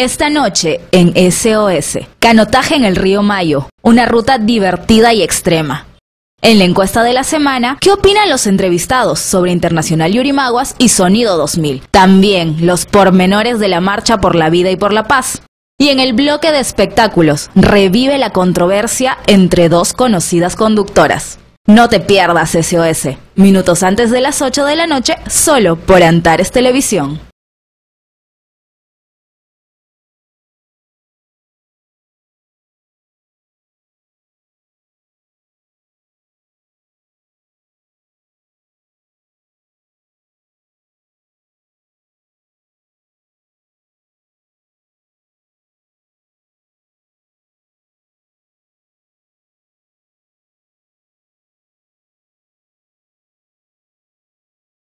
Esta noche en SOS, canotaje en el río Mayo, una ruta divertida y extrema. En la encuesta de la semana, ¿qué opinan los entrevistados sobre Internacional Yurimaguas y Sonido 2000? También los pormenores de la marcha por la vida y por la paz. Y en el bloque de espectáculos, revive la controversia entre dos conocidas conductoras. No te pierdas SOS, minutos antes de las 8 de la noche, solo por Antares Televisión.